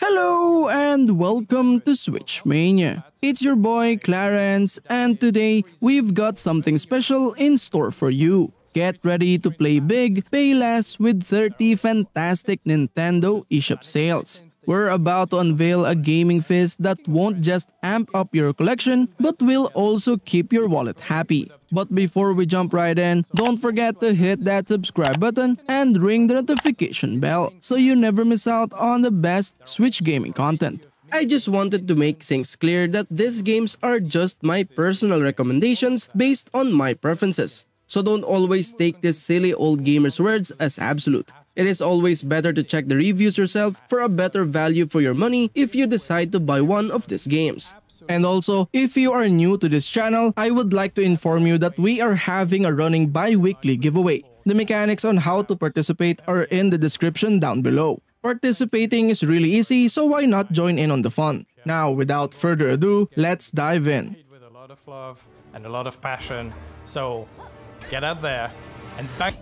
Hello and welcome to Switch Mania. It's your boy Clarence, and today we've got something special in store for you. Get ready to play big, pay less with 30 fantastic Nintendo eShop sales. We're about to unveil a gaming fist that won't just amp up your collection, but will also keep your wallet happy. But before we jump right in, don't forget to hit that subscribe button and ring the notification bell so you never miss out on the best Switch gaming content. I just wanted to make things clear that these games are just my personal recommendations based on my preferences. So don't always take these silly old gamers' words as absolute. It is always better to check the reviews yourself for a better value for your money if you decide to buy one of these games. And also, if you are new to this channel, I would like to inform you that we are having a running bi-weekly giveaway. The mechanics on how to participate are in the description down below. Participating is really easy, so why not join in on the fun? Now, without further ado, let's dive in. With a lot of love and a lot of passion. So get out there and back.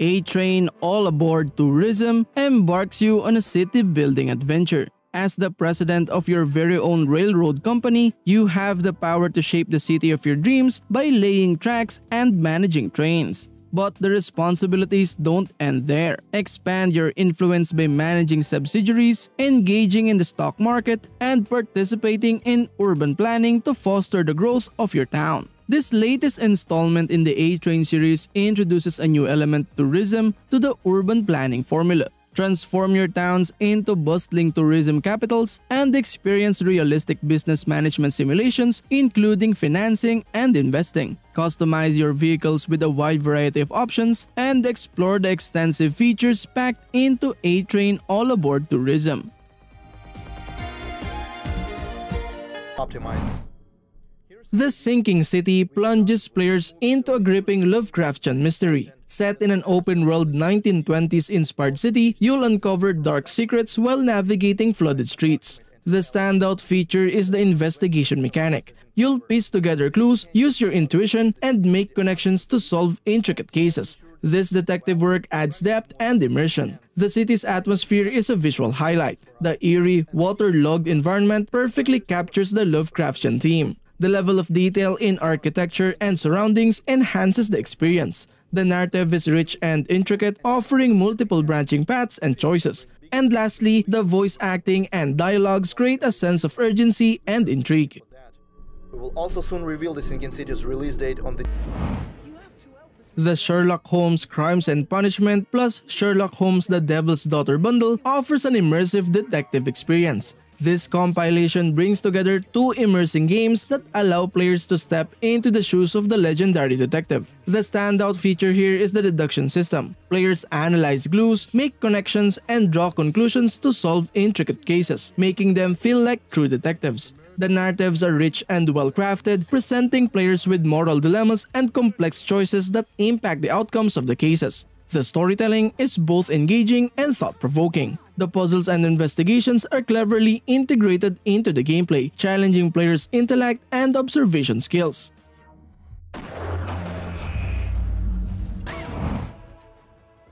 A train all aboard tourism embarks you on a city building adventure. As the president of your very own railroad company, you have the power to shape the city of your dreams by laying tracks and managing trains. But the responsibilities don't end there. Expand your influence by managing subsidiaries, engaging in the stock market, and participating in urban planning to foster the growth of your town. This latest installment in the A-Train series introduces a new element tourism to the urban planning formula. Transform your towns into bustling tourism capitals and experience realistic business management simulations including financing and investing. Customize your vehicles with a wide variety of options and explore the extensive features packed into A-Train All Aboard Tourism. Optimized. The Sinking City plunges players into a gripping Lovecraftian mystery. Set in an open-world 1920s inspired city, you'll uncover dark secrets while navigating flooded streets. The standout feature is the investigation mechanic. You'll piece together clues, use your intuition, and make connections to solve intricate cases. This detective work adds depth and immersion. The city's atmosphere is a visual highlight. The eerie, waterlogged environment perfectly captures the Lovecraftian theme. The level of detail in architecture and surroundings enhances the experience. The narrative is rich and intricate, offering multiple branching paths and choices. And lastly, the voice acting and dialogues create a sense of urgency and intrigue. We will also soon reveal the Sinking City's release date on the The Sherlock Holmes Crimes and Punishment plus Sherlock Holmes The Devil's Daughter bundle offers an immersive detective experience. This compilation brings together two immersing games that allow players to step into the shoes of the legendary detective. The standout feature here is the deduction system. Players analyze clues, make connections, and draw conclusions to solve intricate cases, making them feel like true detectives. The narratives are rich and well crafted, presenting players with moral dilemmas and complex choices that impact the outcomes of the cases. The storytelling is both engaging and thought-provoking. The puzzles and investigations are cleverly integrated into the gameplay, challenging players' intellect and observation skills.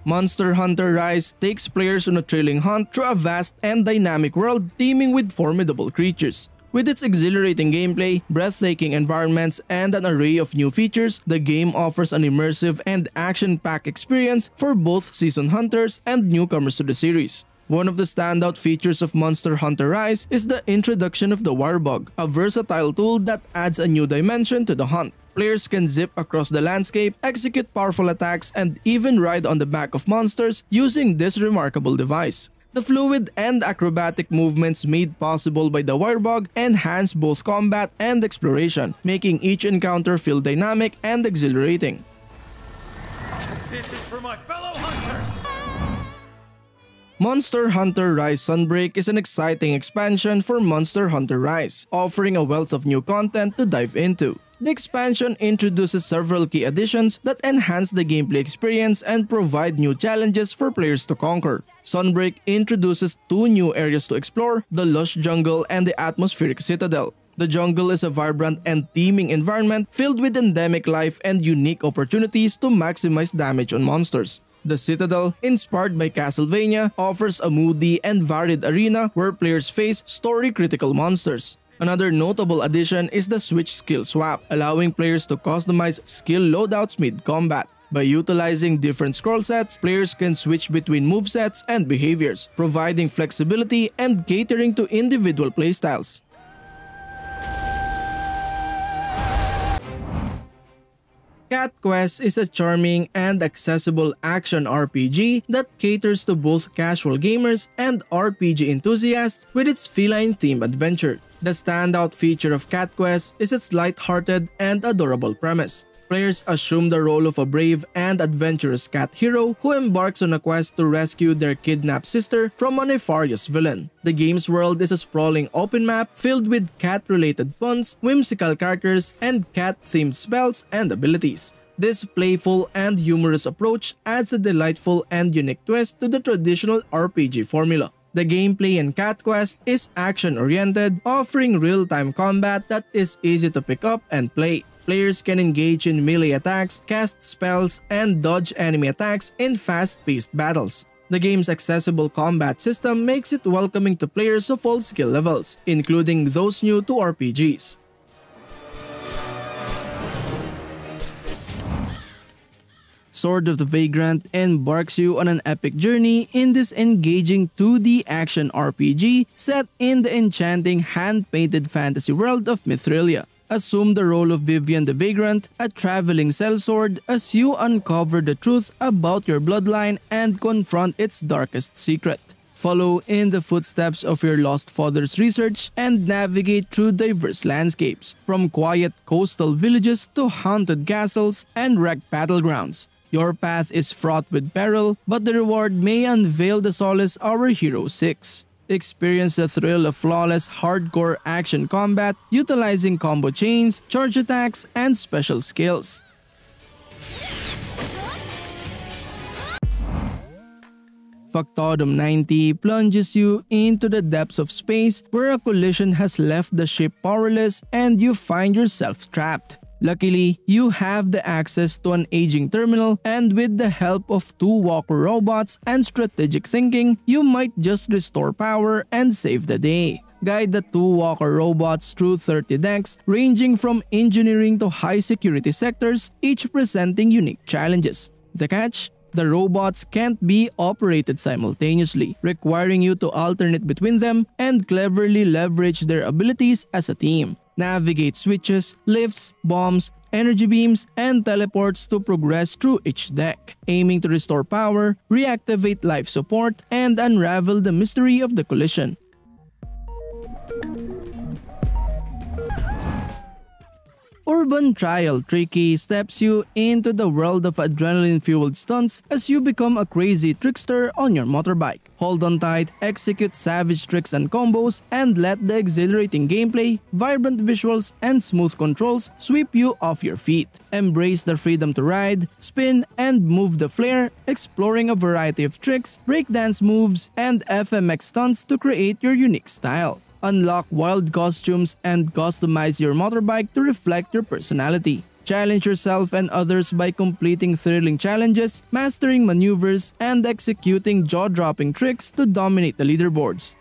Monster Hunter Rise takes players on a thrilling hunt through a vast and dynamic world teeming with formidable creatures. With its exhilarating gameplay, breathtaking environments, and an array of new features, the game offers an immersive and action-packed experience for both seasoned hunters and newcomers to the series. One of the standout features of Monster Hunter Rise is the introduction of the Wirebug, a versatile tool that adds a new dimension to the hunt. Players can zip across the landscape, execute powerful attacks, and even ride on the back of monsters using this remarkable device. The fluid and acrobatic movements made possible by the Wirebug enhance both combat and exploration, making each encounter feel dynamic and exhilarating. This is for my fellow hunters! Monster Hunter Rise Sunbreak is an exciting expansion for Monster Hunter Rise, offering a wealth of new content to dive into. The expansion introduces several key additions that enhance the gameplay experience and provide new challenges for players to conquer. Sunbreak introduces two new areas to explore, the lush jungle and the atmospheric citadel. The jungle is a vibrant and teeming environment filled with endemic life and unique opportunities to maximize damage on monsters. The Citadel, inspired by Castlevania, offers a moody and varied arena where players face story-critical monsters. Another notable addition is the Switch skill swap, allowing players to customize skill loadouts mid-combat. By utilizing different scroll sets, players can switch between movesets and behaviors, providing flexibility and catering to individual playstyles. Cat Quest is a charming and accessible action RPG that caters to both casual gamers and RPG enthusiasts with its feline theme adventure. The standout feature of Cat Quest is its light-hearted and adorable premise. Players assume the role of a brave and adventurous cat hero who embarks on a quest to rescue their kidnapped sister from a nefarious villain. The game's world is a sprawling open map filled with cat-related puns, whimsical characters, and cat-themed spells and abilities. This playful and humorous approach adds a delightful and unique twist to the traditional RPG formula. The gameplay in Cat Quest is action-oriented, offering real-time combat that is easy to pick up and play. Players can engage in melee attacks, cast spells, and dodge enemy attacks in fast-paced battles. The game's accessible combat system makes it welcoming to players of all skill levels, including those new to RPGs. Sword of the Vagrant embarks you on an epic journey in this engaging 2D action RPG set in the enchanting hand-painted fantasy world of Mithrilia assume the role of Vivian the Vagrant, a traveling sellsword, as you uncover the truth about your bloodline and confront its darkest secret. Follow in the footsteps of your lost father's research and navigate through diverse landscapes, from quiet coastal villages to haunted castles and wrecked battlegrounds. Your path is fraught with peril, but the reward may unveil the solace our hero seeks. Experience the thrill of flawless hardcore action combat utilizing combo chains, charge attacks, and special skills. Factotum 90 plunges you into the depths of space where a collision has left the ship powerless and you find yourself trapped. Luckily, you have the access to an aging terminal and with the help of two walker robots and strategic thinking, you might just restore power and save the day. Guide the two walker robots through 30 decks ranging from engineering to high security sectors, each presenting unique challenges. The catch? The robots can't be operated simultaneously, requiring you to alternate between them and cleverly leverage their abilities as a team navigate switches, lifts, bombs, energy beams, and teleports to progress through each deck, aiming to restore power, reactivate life support, and unravel the mystery of the collision. Urban Trial Tricky steps you into the world of adrenaline-fueled stunts as you become a crazy trickster on your motorbike. Hold on tight, execute savage tricks and combos, and let the exhilarating gameplay, vibrant visuals, and smooth controls sweep you off your feet. Embrace the freedom to ride, spin, and move the flare, exploring a variety of tricks, breakdance moves, and FMX stunts to create your unique style unlock wild costumes, and customize your motorbike to reflect your personality. Challenge yourself and others by completing thrilling challenges, mastering maneuvers, and executing jaw-dropping tricks to dominate the leaderboards.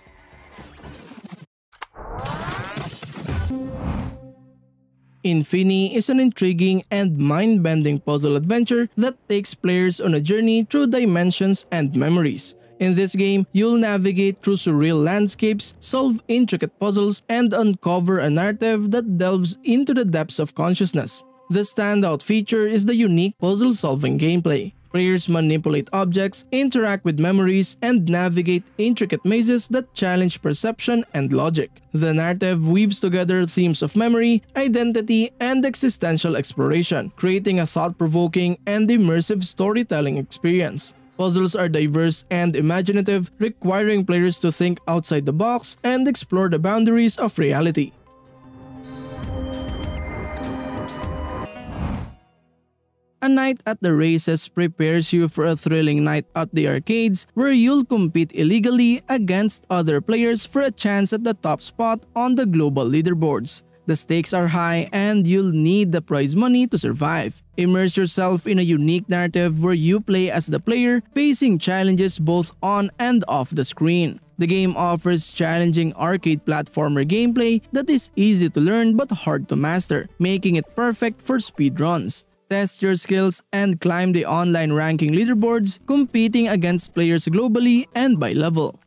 Infini is an intriguing and mind-bending puzzle adventure that takes players on a journey through dimensions and memories. In this game, you'll navigate through surreal landscapes, solve intricate puzzles, and uncover a narrative that delves into the depths of consciousness. The standout feature is the unique puzzle-solving gameplay. Players manipulate objects, interact with memories, and navigate intricate mazes that challenge perception and logic. The narrative weaves together themes of memory, identity, and existential exploration, creating a thought-provoking and immersive storytelling experience. Puzzles are diverse and imaginative, requiring players to think outside the box and explore the boundaries of reality. A night at the races prepares you for a thrilling night at the arcades where you'll compete illegally against other players for a chance at the top spot on the global leaderboards. The stakes are high and you'll need the prize money to survive. Immerse yourself in a unique narrative where you play as the player, facing challenges both on and off the screen. The game offers challenging arcade platformer gameplay that is easy to learn but hard to master, making it perfect for speedruns. Test your skills and climb the online ranking leaderboards, competing against players globally and by level.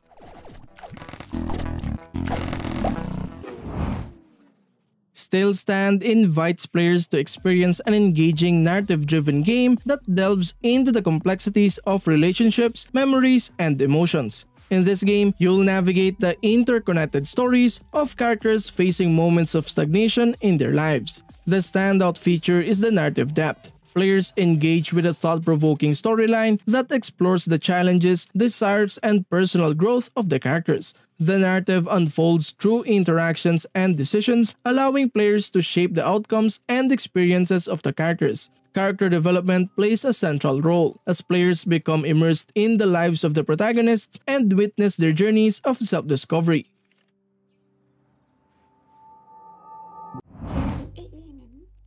Stilstand invites players to experience an engaging narrative-driven game that delves into the complexities of relationships, memories, and emotions. In this game, you'll navigate the interconnected stories of characters facing moments of stagnation in their lives. The standout feature is the narrative depth. Players engage with a thought-provoking storyline that explores the challenges, desires, and personal growth of the characters. The narrative unfolds through interactions and decisions, allowing players to shape the outcomes and experiences of the characters. Character development plays a central role as players become immersed in the lives of the protagonists and witness their journeys of self-discovery.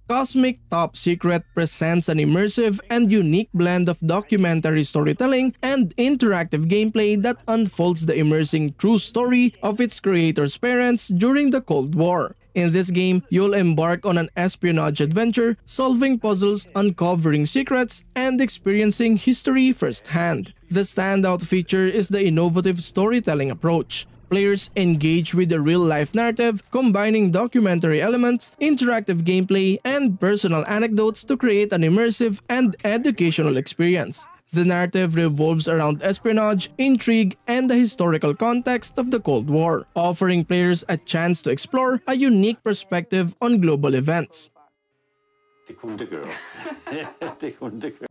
Cosmic Top Secret presents an immersive and unique blend of documentary storytelling and interactive gameplay that unfolds the immersing true story of its creator's parents during the Cold War. In this game, you'll embark on an espionage adventure, solving puzzles, uncovering secrets, and experiencing history firsthand. The standout feature is the innovative storytelling approach. Players engage with the real-life narrative, combining documentary elements, interactive gameplay, and personal anecdotes to create an immersive and educational experience. The narrative revolves around espionage, intrigue, and the historical context of the Cold War, offering players a chance to explore a unique perspective on global events.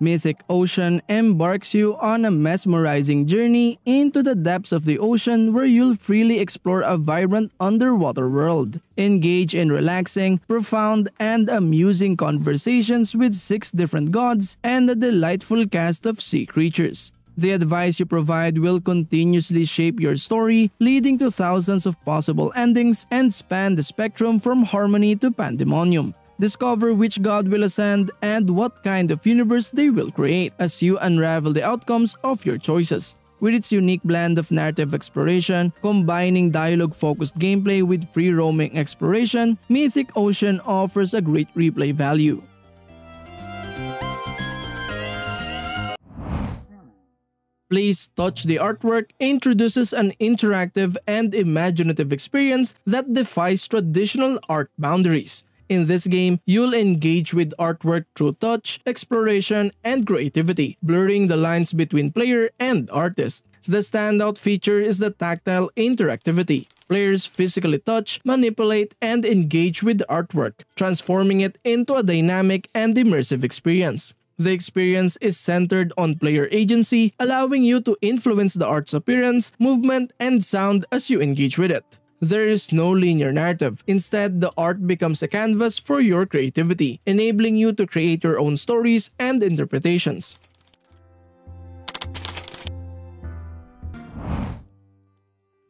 Mythic Ocean embarks you on a mesmerizing journey into the depths of the ocean where you'll freely explore a vibrant underwater world. Engage in relaxing, profound, and amusing conversations with six different gods and a delightful cast of sea creatures. The advice you provide will continuously shape your story, leading to thousands of possible endings and span the spectrum from harmony to pandemonium. Discover which god will ascend and what kind of universe they will create as you unravel the outcomes of your choices. With its unique blend of narrative exploration, combining dialogue-focused gameplay with free-roaming exploration, Mythic Ocean offers a great replay value. Please Touch the Artwork introduces an interactive and imaginative experience that defies traditional art boundaries. In this game, you'll engage with artwork through touch, exploration, and creativity, blurring the lines between player and artist. The standout feature is the tactile interactivity. Players physically touch, manipulate, and engage with the artwork, transforming it into a dynamic and immersive experience. The experience is centered on player agency, allowing you to influence the art's appearance, movement, and sound as you engage with it. There is no linear narrative. Instead, the art becomes a canvas for your creativity, enabling you to create your own stories and interpretations.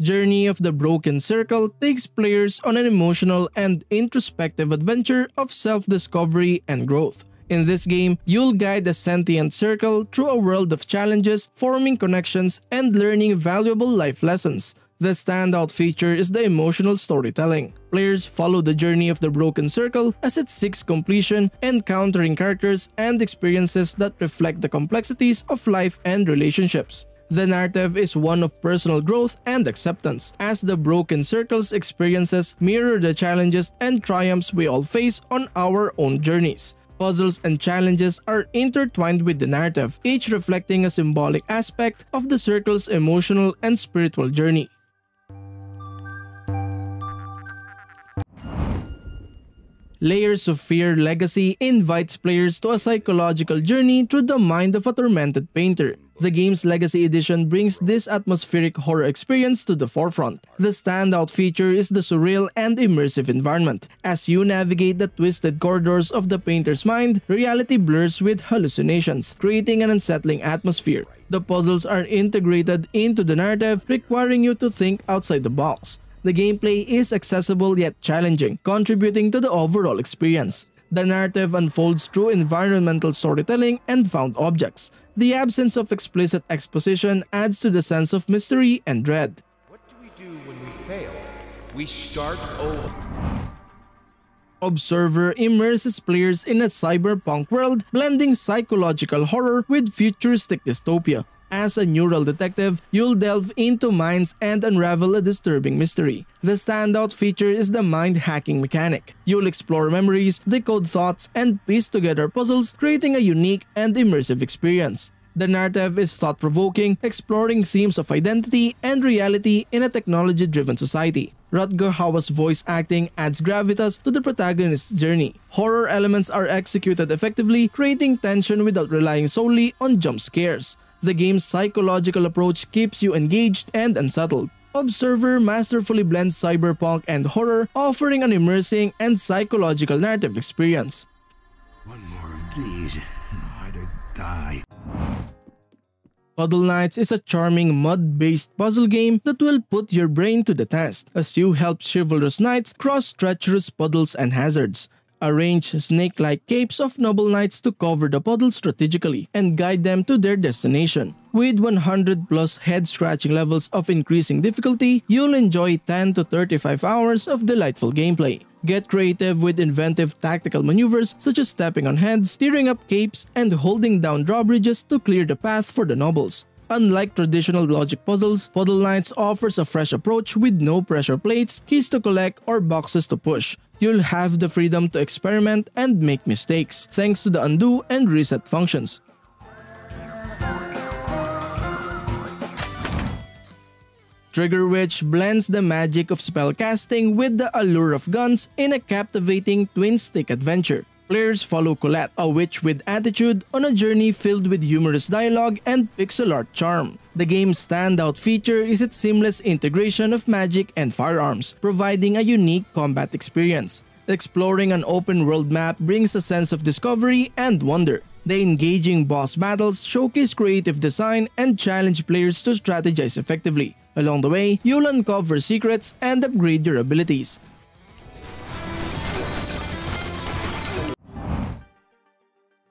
Journey of the Broken Circle takes players on an emotional and introspective adventure of self-discovery and growth. In this game, you'll guide a sentient circle through a world of challenges, forming connections, and learning valuable life lessons. The standout feature is the emotional storytelling. Players follow the journey of the Broken Circle as it seeks completion, encountering characters and experiences that reflect the complexities of life and relationships. The narrative is one of personal growth and acceptance, as the Broken Circle's experiences mirror the challenges and triumphs we all face on our own journeys. Puzzles and challenges are intertwined with the narrative, each reflecting a symbolic aspect of the circle's emotional and spiritual journey. Layers of Fear Legacy invites players to a psychological journey through the mind of a tormented painter. The game's Legacy Edition brings this atmospheric horror experience to the forefront. The standout feature is the surreal and immersive environment. As you navigate the twisted corridors of the painter's mind, reality blurs with hallucinations, creating an unsettling atmosphere. The puzzles are integrated into the narrative, requiring you to think outside the box. The gameplay is accessible yet challenging, contributing to the overall experience. The narrative unfolds through environmental storytelling and found objects. The absence of explicit exposition adds to the sense of mystery and dread. What do we do when we fail? We start over. Observer immerses players in a cyberpunk world, blending psychological horror with futuristic dystopia. As a neural detective, you'll delve into minds and unravel a disturbing mystery. The standout feature is the mind-hacking mechanic. You'll explore memories, decode thoughts, and piece together puzzles, creating a unique and immersive experience. The narrative is thought-provoking, exploring themes of identity and reality in a technology-driven society. Rutger Hauer's voice acting adds gravitas to the protagonist's journey. Horror elements are executed effectively, creating tension without relying solely on jump scares. The game's psychological approach keeps you engaged and unsettled. Observer masterfully blends cyberpunk and horror, offering an immersing and psychological narrative experience. One more of these, and I'd die. Puddle Knights is a charming mud-based puzzle game that will put your brain to the test as you help chivalrous knights cross treacherous puddles and hazards. Arrange snake-like capes of noble knights to cover the puddle strategically and guide them to their destination. With 100 plus head-scratching levels of increasing difficulty, you'll enjoy 10 to 35 hours of delightful gameplay. Get creative with inventive tactical maneuvers such as stepping on heads, steering up capes, and holding down drawbridges to clear the path for the nobles. Unlike traditional logic puzzles, Puddle Knights offers a fresh approach with no pressure plates, keys to collect, or boxes to push. You'll have the freedom to experiment and make mistakes, thanks to the undo and reset functions. Trigger Witch blends the magic of spellcasting with the allure of guns in a captivating twin-stick adventure. Players follow Colette, a witch with attitude, on a journey filled with humorous dialogue and pixel art charm. The game's standout feature is its seamless integration of magic and firearms, providing a unique combat experience. Exploring an open world map brings a sense of discovery and wonder. The engaging boss battles showcase creative design and challenge players to strategize effectively. Along the way, you'll uncover secrets and upgrade your abilities.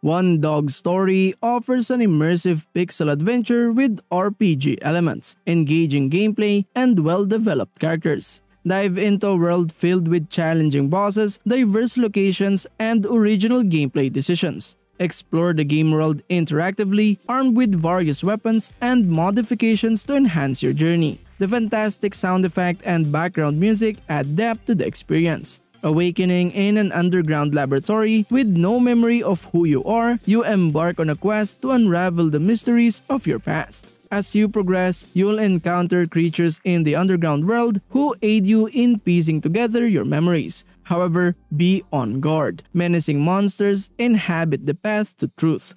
One Dog Story offers an immersive pixel adventure with RPG elements, engaging gameplay, and well-developed characters. Dive into a world filled with challenging bosses, diverse locations, and original gameplay decisions. Explore the game world interactively, armed with various weapons and modifications to enhance your journey. The fantastic sound effect and background music add depth to the experience. Awakening in an underground laboratory with no memory of who you are, you embark on a quest to unravel the mysteries of your past. As you progress, you'll encounter creatures in the underground world who aid you in piecing together your memories. However, be on guard. Menacing monsters inhabit the path to truth.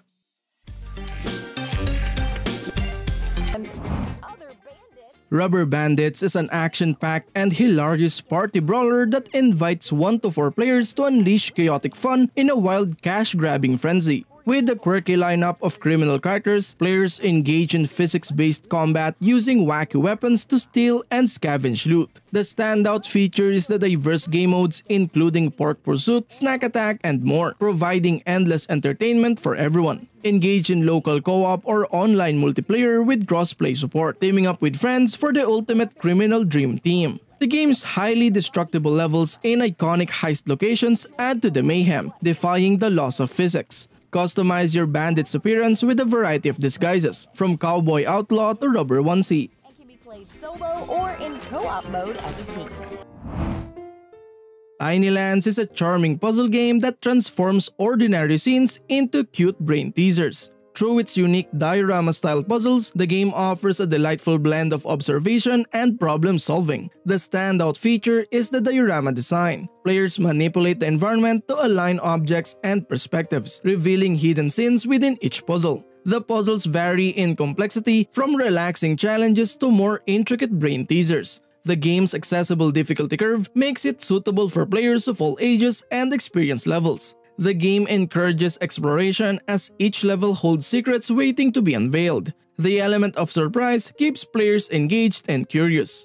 Rubber Bandits is an action-packed and hilarious party brawler that invites 1 to 4 players to unleash chaotic fun in a wild cash-grabbing frenzy. With a quirky lineup of criminal characters, players engage in physics-based combat using wacky weapons to steal and scavenge loot. The standout feature is the diverse game modes including Pork Pursuit, Snack Attack, and more, providing endless entertainment for everyone. Engage in local co-op or online multiplayer with crossplay support, teaming up with friends for the ultimate criminal dream team. The game's highly destructible levels in iconic heist locations add to the mayhem, defying the laws of physics. Customize your bandit's appearance with a variety of disguises, from cowboy outlaw to rubber onesie. and can be played solo or in co-op mode as a team. Tiny Lands is a charming puzzle game that transforms ordinary scenes into cute brain teasers. Through its unique diorama-style puzzles, the game offers a delightful blend of observation and problem solving. The standout feature is the diorama design. Players manipulate the environment to align objects and perspectives, revealing hidden scenes within each puzzle. The puzzles vary in complexity from relaxing challenges to more intricate brain teasers. The game's accessible difficulty curve makes it suitable for players of all ages and experience levels. The game encourages exploration as each level holds secrets waiting to be unveiled. The element of surprise keeps players engaged and curious.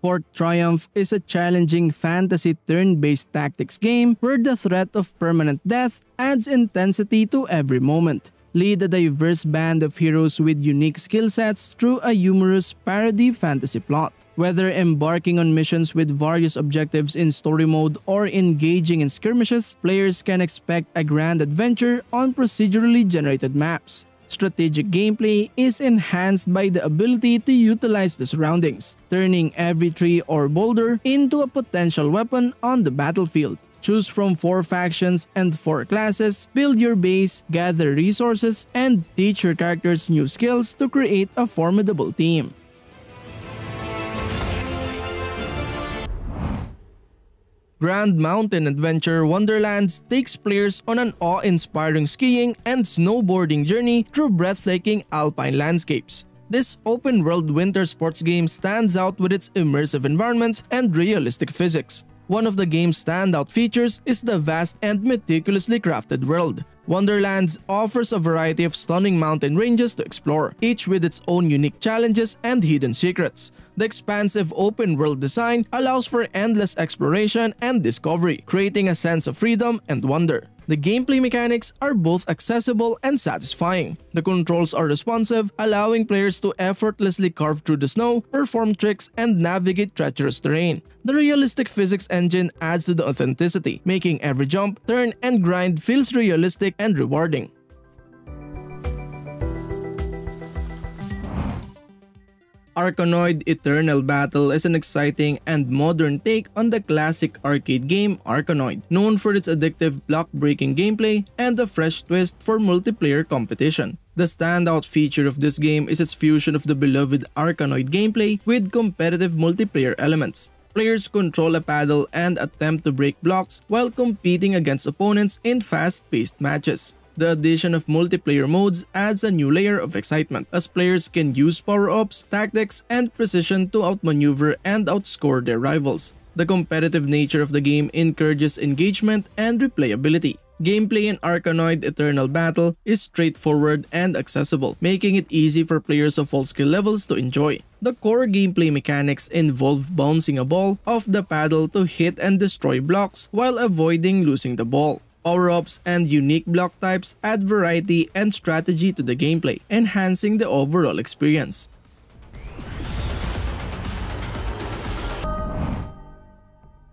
Fort Triumph is a challenging fantasy turn-based tactics game where the threat of permanent death adds intensity to every moment. Lead a diverse band of heroes with unique skill sets through a humorous parody fantasy plot. Whether embarking on missions with various objectives in story mode or engaging in skirmishes, players can expect a grand adventure on procedurally generated maps. Strategic gameplay is enhanced by the ability to utilize the surroundings, turning every tree or boulder into a potential weapon on the battlefield. Choose from 4 factions and 4 classes, build your base, gather resources, and teach your characters new skills to create a formidable team. Grand Mountain Adventure Wonderlands takes players on an awe-inspiring skiing and snowboarding journey through breathtaking alpine landscapes. This open-world winter sports game stands out with its immersive environments and realistic physics. One of the game's standout features is the vast and meticulously crafted world. Wonderlands offers a variety of stunning mountain ranges to explore, each with its own unique challenges and hidden secrets. The expansive open-world design allows for endless exploration and discovery, creating a sense of freedom and wonder. The gameplay mechanics are both accessible and satisfying. The controls are responsive, allowing players to effortlessly carve through the snow, perform tricks, and navigate treacherous terrain. The realistic physics engine adds to the authenticity, making every jump, turn, and grind feels realistic and rewarding. Arkanoid Eternal Battle is an exciting and modern take on the classic arcade game Arkanoid, known for its addictive block-breaking gameplay and a fresh twist for multiplayer competition. The standout feature of this game is its fusion of the beloved Arkanoid gameplay with competitive multiplayer elements. Players control a paddle and attempt to break blocks while competing against opponents in fast-paced matches. The addition of multiplayer modes adds a new layer of excitement as players can use power-ups, tactics, and precision to outmaneuver and outscore their rivals. The competitive nature of the game encourages engagement and replayability. Gameplay in Arkanoid Eternal Battle is straightforward and accessible, making it easy for players of all skill levels to enjoy. The core gameplay mechanics involve bouncing a ball off the paddle to hit and destroy blocks while avoiding losing the ball. Power-ups and unique block types add variety and strategy to the gameplay, enhancing the overall experience.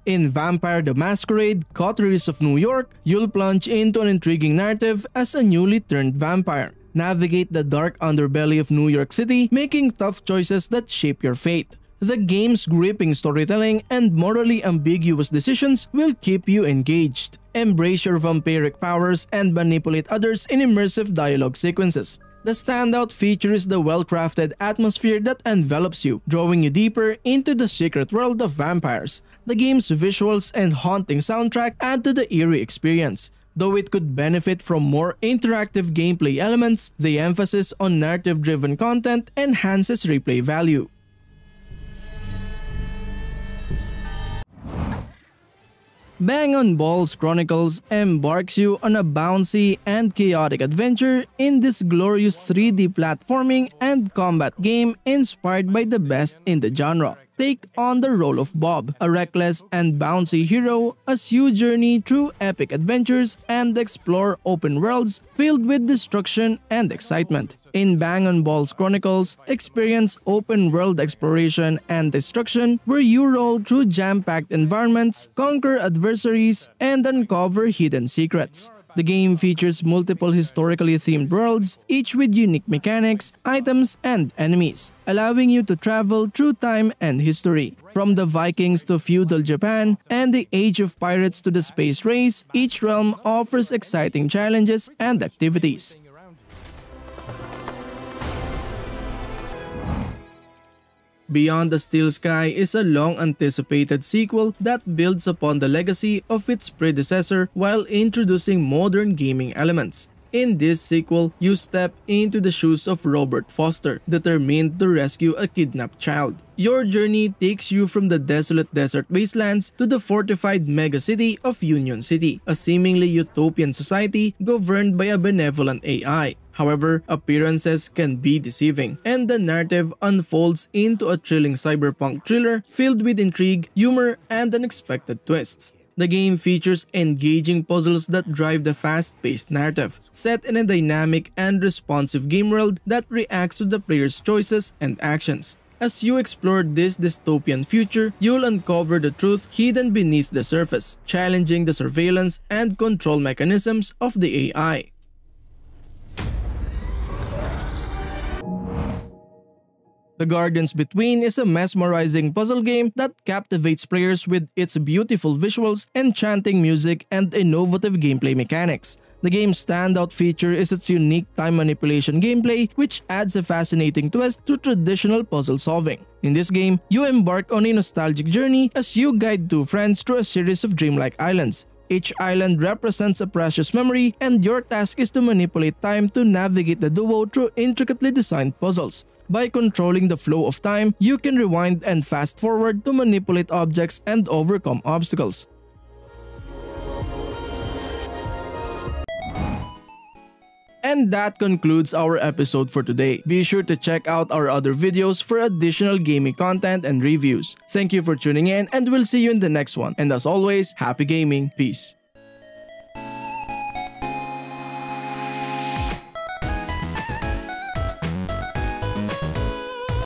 In Vampire the Masquerade, Coteries of New York, you'll plunge into an intriguing narrative as a newly turned vampire. Navigate the dark underbelly of New York City, making tough choices that shape your fate. The game's gripping storytelling and morally ambiguous decisions will keep you engaged. Embrace your vampiric powers and manipulate others in immersive dialogue sequences. The standout feature is the well-crafted atmosphere that envelops you, drawing you deeper into the secret world of vampires. The game's visuals and haunting soundtrack add to the eerie experience. Though it could benefit from more interactive gameplay elements, the emphasis on narrative-driven content enhances replay value. Bang on Balls Chronicles embarks you on a bouncy and chaotic adventure in this glorious 3D platforming and combat game inspired by the best in the genre. Take on the role of Bob, a reckless and bouncy hero as you journey through epic adventures and explore open worlds filled with destruction and excitement. In Bang on Balls Chronicles, experience open world exploration and destruction where you roll through jam-packed environments, conquer adversaries, and uncover hidden secrets. The game features multiple historically themed worlds, each with unique mechanics, items, and enemies, allowing you to travel through time and history. From the Vikings to feudal Japan and the Age of Pirates to the space race, each realm offers exciting challenges and activities. Beyond the Steel Sky is a long-anticipated sequel that builds upon the legacy of its predecessor while introducing modern gaming elements. In this sequel, you step into the shoes of Robert Foster, determined to rescue a kidnapped child. Your journey takes you from the desolate desert wastelands to the fortified megacity of Union City, a seemingly utopian society governed by a benevolent AI. However, appearances can be deceiving, and the narrative unfolds into a thrilling cyberpunk thriller filled with intrigue, humor, and unexpected twists. The game features engaging puzzles that drive the fast-paced narrative, set in a dynamic and responsive game world that reacts to the player's choices and actions. As you explore this dystopian future, you'll uncover the truth hidden beneath the surface, challenging the surveillance and control mechanisms of the AI. The Gardens Between is a mesmerizing puzzle game that captivates players with its beautiful visuals, enchanting music, and innovative gameplay mechanics. The game's standout feature is its unique time manipulation gameplay, which adds a fascinating twist to traditional puzzle solving. In this game, you embark on a nostalgic journey as you guide two friends through a series of dreamlike islands. Each island represents a precious memory, and your task is to manipulate time to navigate the duo through intricately designed puzzles. By controlling the flow of time, you can rewind and fast forward to manipulate objects and overcome obstacles. And that concludes our episode for today. Be sure to check out our other videos for additional gaming content and reviews. Thank you for tuning in and we'll see you in the next one. And as always, happy gaming. Peace.